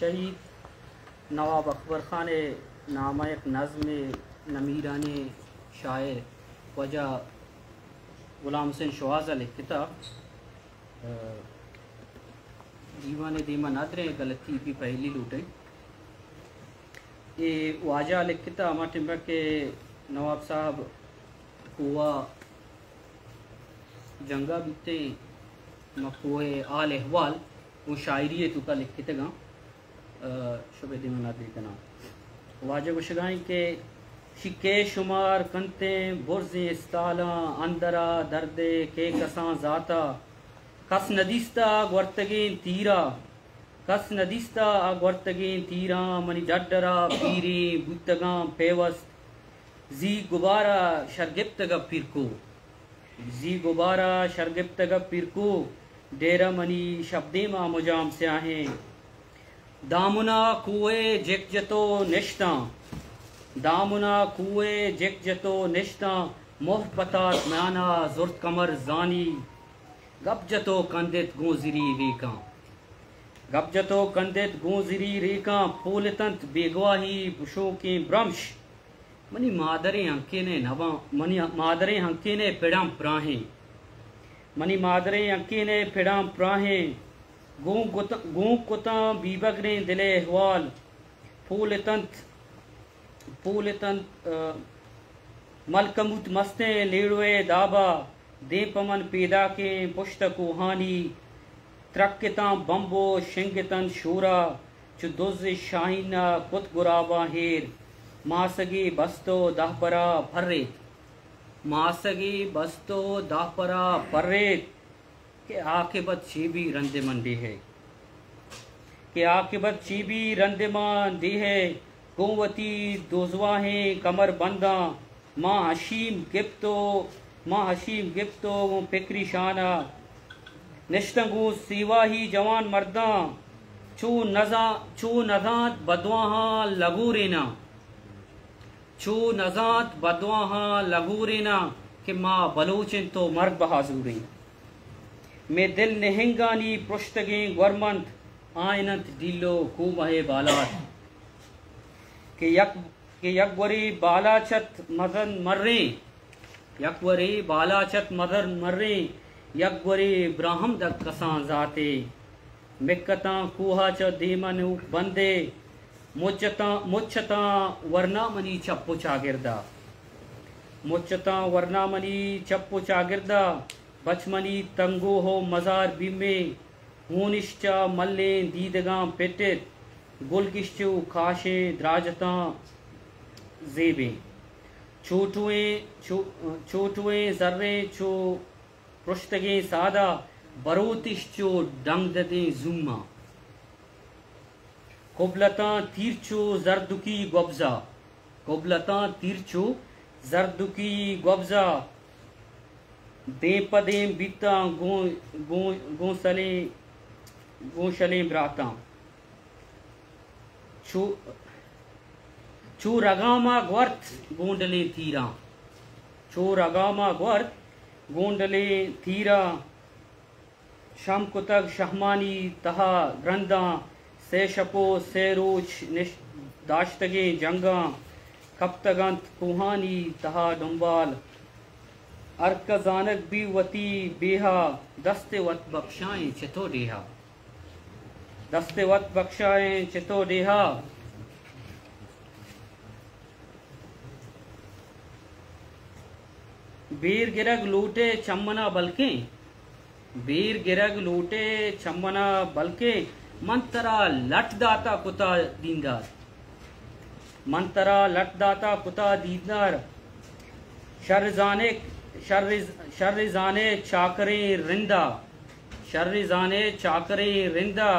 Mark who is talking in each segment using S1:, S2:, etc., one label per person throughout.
S1: शहीद नवाब अकबर ख़ान नामा एक नज़म नमीरान शायर वजह गुलाम हुसैन शवाज किताब दीवान दीमा नादरे गलती भी पहली लूटे। ये वाजा लिखता हमारे के नवाब साहब हुआ जंगा बीते मकोए आल अहवाल वो शायरी तो का लिखते गा। शुभ दिमना देखना वाजब शगाई के शिके शुमार कंते, बुर्जे इस्ताला अंदरा दर्दे, के कसा जाता। कस नदिस्ता वर्तगेन तीरा। कस नदिस्ता वर्तगेन तीरा, मनी जड्डरा, पीरे बुतगा पेवस्त। जी गुबारा शरगिप्तगा फिरको। जी गुबारा शरगिप्तगा फिरको। डेरा मनी शब्दे मा मुजाम से आहे दामुना कुए जिक निश्ता दामुना कुए जिक जतो निश्ता मोह पता म्याना जुर्त कमर जानी। गप जतो कंदित गोजिरी रेका। गप जतो कंदित गोजिरी रेका पोलतंत बेगवाही बुशो के ब्रह्मश। मनी मादरे अंके ने नवा, मनी मादरे अंके ने पिड़म प्राहे। मनी मादरे अंके ने पिड़म प्राहे। गूं कुता बीबगने दिले अहवाल। फूल तंत फूल तंत मलकमुत मस्ते लेड़वे दाबा, दे पमन पैदा के पुश्त कुहानी त्रक्ता बम्बो शिंगतन शूरा चुदुज शाहीना कुत गुराबा हेर। मासगी बस्तो दाहपरा फर्रेत। मासगी बस्तो दाहपरा फर्रेत। कि आकिबत चीबी रंदे मंदी है। कि आकिबत चीबी रंदे मंदी है। कुवती दोजवा है, कमर बंदा। माँ हशीम गिफ्तो माँ हशीम गिप्तो, फिक्री शाना। निश्तंगू सीवा ही जवान मर्दा। चू नजा, चू नजात बदवाहा लगू रेना चू नजात बदवाहा लगू रेना कि माँ बलोचिन तो मर्द बहाजूरी में दिल नेहंगानी पुश्तगे गवर्मंत आयनत दिलो कुमहे बालात के यक, के यकवरी बालाचत मदन मर्रे यकवरी बालाचत मदर मर्रे यकवरी ब्राह्म दक कसा जाते। मिक्कता कुहा च दीमन बंदे मुचता मुच्छता वरना मनी चप्पू चागिरदा। मुच्छता वरना मनी चप्पू चागिरदा। बचमनी तंगो हो मजार बीमे हूनिश्चा मल्ले दीदगा पेटित गुलगिश्चु खाशे द्राजता जेबे। छोटुए छोटुए जर्रे चो पृष्ठगे सादा, बरोतिश्चो डंग ददे जुम्मा। कोबलता तीरचो जरदुकी गब्जा। कोबलता तीरचो जरदुकी गब्जा। देपदेम बीता गो गो, गोसले गोशले ब्राता छु रगामा ग्वर्थ गोंडले थीरा छु रगामा ग्वर्थ गोंडले थीरा शम कुतक शहमानी तहा ग्रंदा से शपो से रोच दाश्तगे जंगा। कप्तगंत कुहानी तहा डुम्बाल अर्क जानक भी वती बेहा, दस्ते वत बख्शाएँ चितो डेहा दस्ते वत बख्शाएँ चितो डेहा बीर गिरग लूटे चम्मना बलके, बीर गिरग लूटे चम्मना बलके, मंतरा लट दाता कुता दींदार मंतरा लट दाता कुता दीदार शरजाने शर्रिजाने चाकरे रिंदा। शर्रिजाने चाकरे रिंदा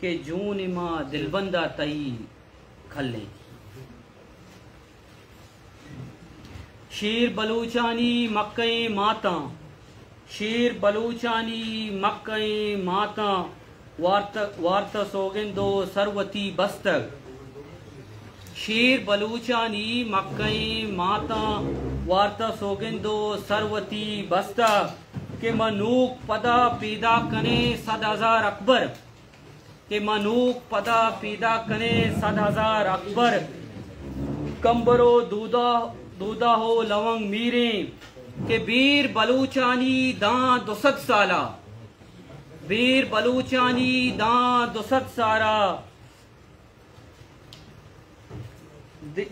S1: के जून माँ दिलबंदा तई खल्ले। शेर बलूचानी मकई माता। शेर बलूचानी मकई माता। वार्त वार्त सोगिंदो सरवती बस्तक। शेर बलूचानी मकई माता, वार्ता सोगिंदो, सरवती बस्ता के मनूक पदा पैदा कने सद हज़ार अकबर। कि मनूक पदा पीदा कने सद हज़ार अकबर। कंबरो दूदा दूदा हो लवंग मीरे। के बीर बलूचानी दां दुसत साला। बीर बलूचानी दां दुसत सारा।